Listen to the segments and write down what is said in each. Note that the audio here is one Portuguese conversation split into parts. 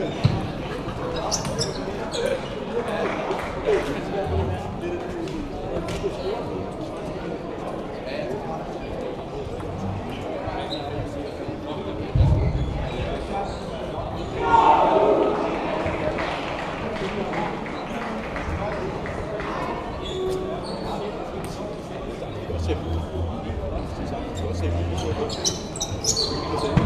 Você, você, você, você, você.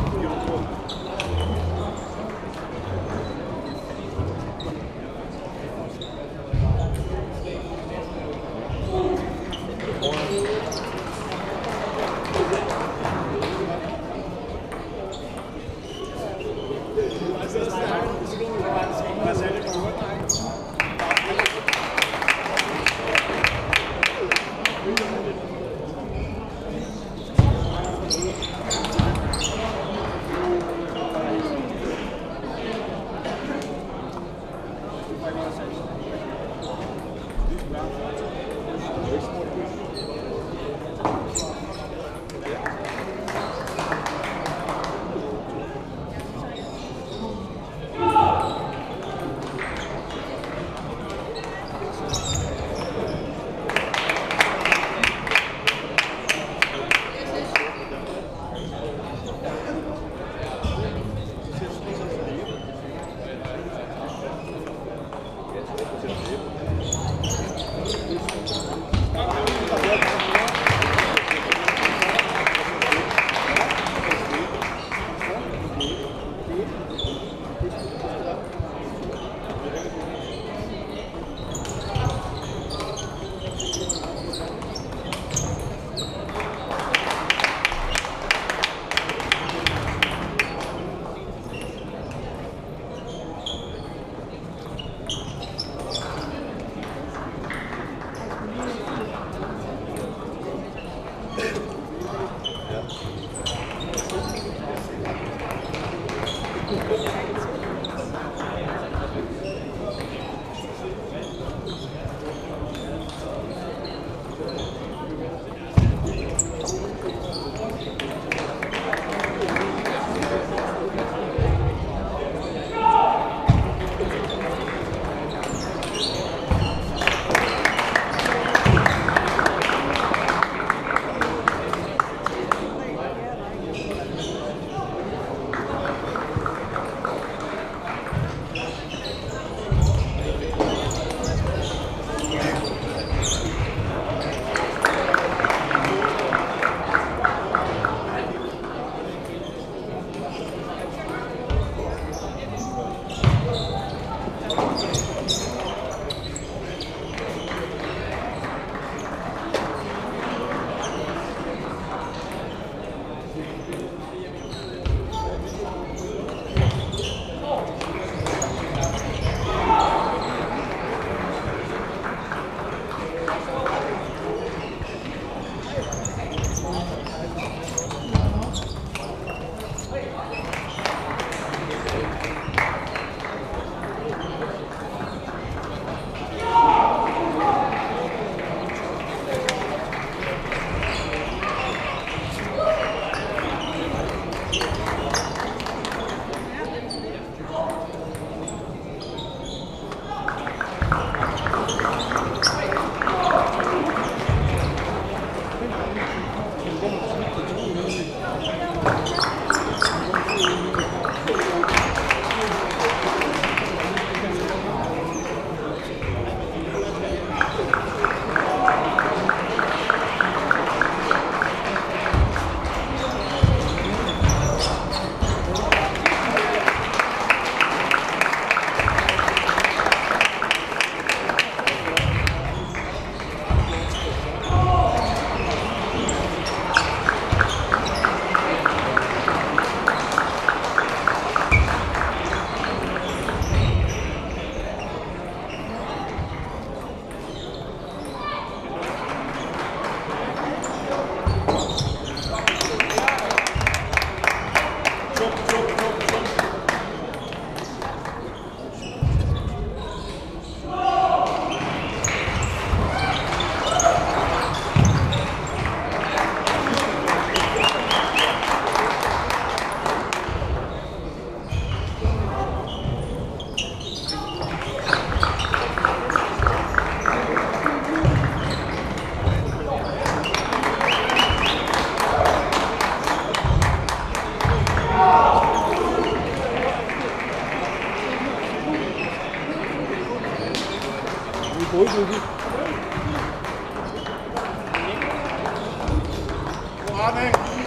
Yes. Amen.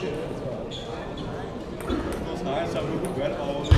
Das Nice, I'm looking aus.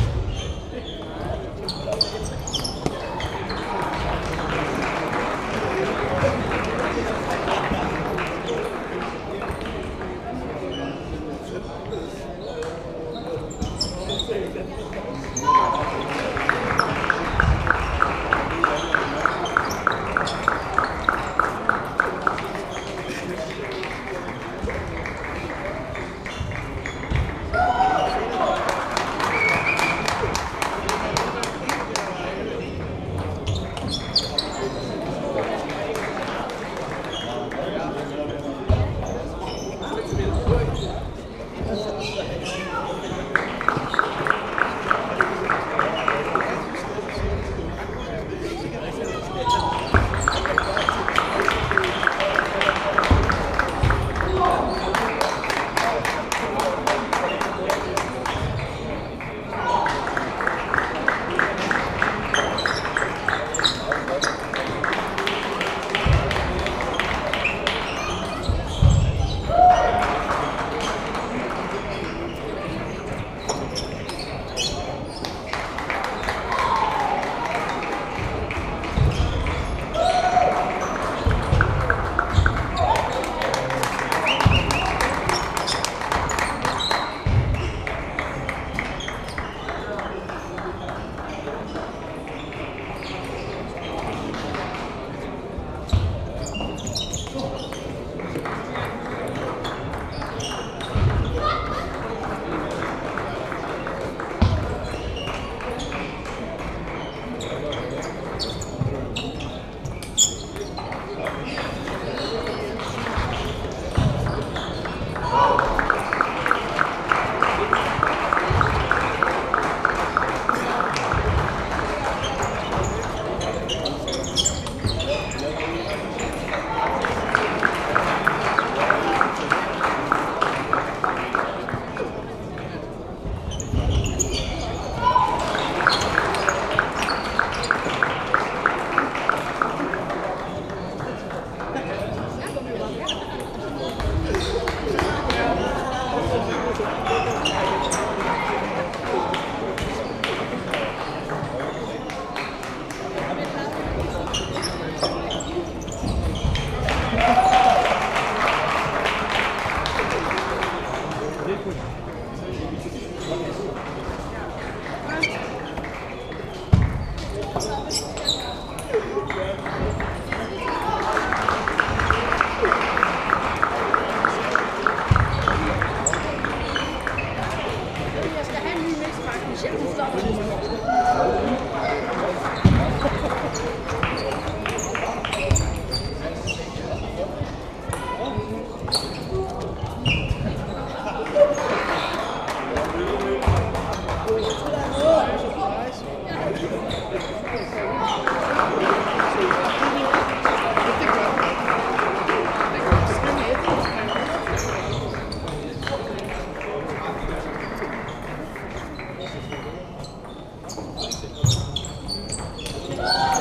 Yeah.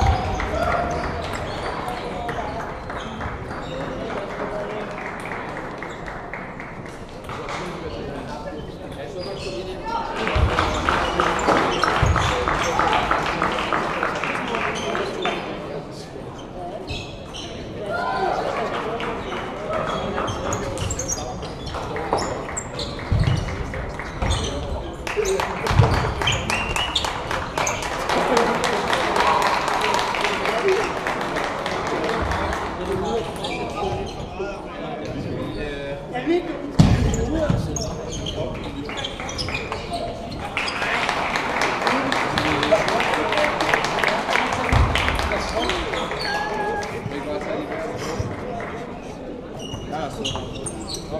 Ja.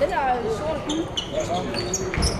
Den er sort og gul. Ja, så.